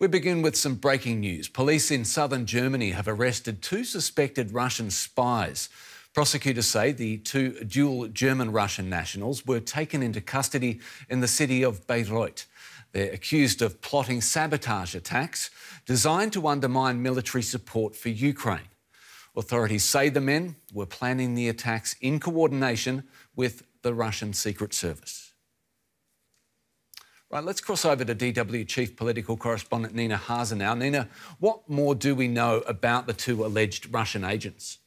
We begin with some breaking news. Police in southern Germany have arrested two suspected Russian spies. Prosecutors say the two dual German Russian nationals were taken into custody in the city of Bayreuth. They're accused of plotting sabotage attacks designed to undermine military support for Ukraine. Authorities say the men were planning the attacks in coordination with the Russian Secret Service. Right, let's cross over to DW Chief Political Correspondent Nina Haase now. Nina, what more do we know about the two alleged Russian agents?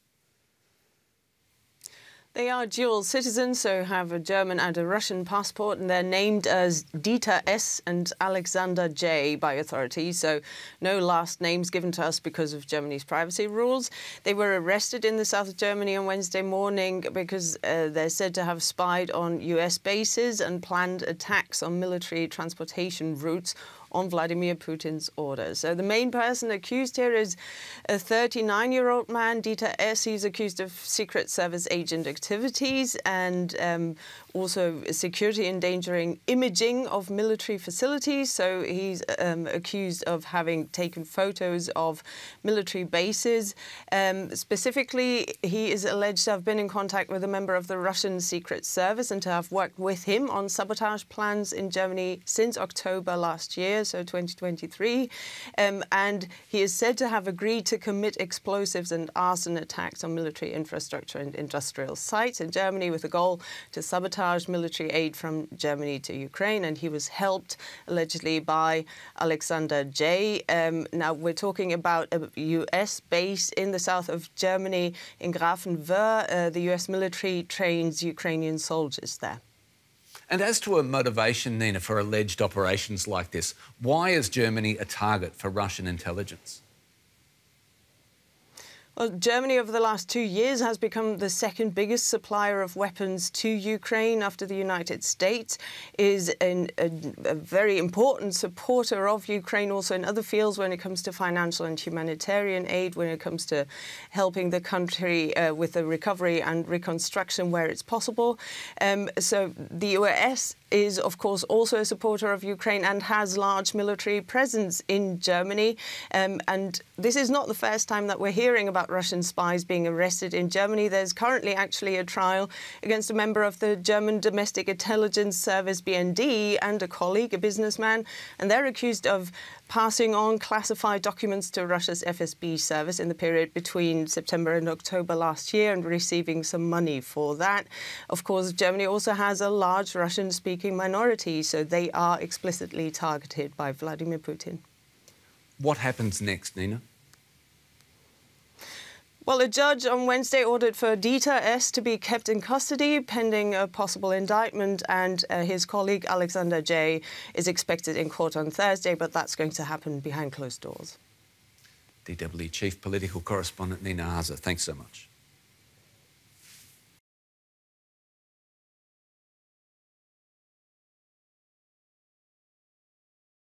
They are dual citizens, so have a German and a Russian passport, and they're named as Dieter S. and Alexander J. by authorities, so no last names given to us because of Germany's privacy rules. They were arrested in the south of Germany on Wednesday morning because uh, they're said to have spied on US bases and planned attacks on military transportation routes on Vladimir Putin's orders. So the main person accused here is a 39-year-old man, Dieter S. He's accused of Secret Service agent activities and um, also security endangering imaging of military facilities. So he's um, accused of having taken photos of military bases. Um, specifically, he is alleged to have been in contact with a member of the Russian Secret Service and to have worked with him on sabotage plans in Germany since October last year, so 2023. Um, and he is said to have agreed to commit explosives and arson attacks on military infrastructure and industrial sites in Germany with the goal to sabotage military aid from Germany to Ukraine, and he was helped allegedly by Alexander J. Um, now, we're talking about a U.S. base in the south of Germany, in Grafenwöhr. Uh, the U.S. military trains Ukrainian soldiers there. And as to a motivation, Nina, for alleged operations like this, why is Germany a target for Russian intelligence? Well, Germany over the last two years has become the second biggest supplier of weapons to Ukraine after the United States, is an, a, a, very important supporter of Ukraine also in other fields when it comes to financial and humanitarian aid, when it comes to helping the country uh, with the recovery and reconstruction where it's possible. Um, so the US is, of course, also a supporter of Ukraine and has large military presence in Germany. Um, and this is not the first time that we're hearing about Russian spies being arrested in Germany. There's currently actually a trial against a member of the German Domestic Intelligence Service, BND, and a colleague, a businessman, and they're accused of passing on classified documents to Russia's FSB service in the period between September and October last year and receiving some money for that. Of course, Germany also has a large Russian-speaking minority, so they are explicitly targeted by Vladimir Putin. What happens next, Nina? Well, a judge on Wednesday ordered for Dieter S. to be kept in custody pending a possible indictment, and uh, his colleague Alexander J. is expected in court on Thursday, but that's going to happen behind closed doors. DW Chief Political Correspondent Nina Haase, thanks so much.